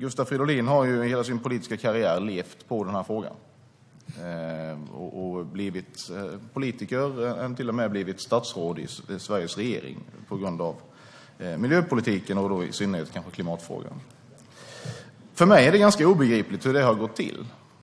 Gustav Fridolin har ju hela sin politiska karriär levt på den här frågan eh, och blivit eh, politiker, eh, till och med blivit statsråd i Sveriges regering på grund av miljöpolitiken och då i synnerhet kanske klimatfrågan. För mig är det ganska obegripligt hur det har gått till.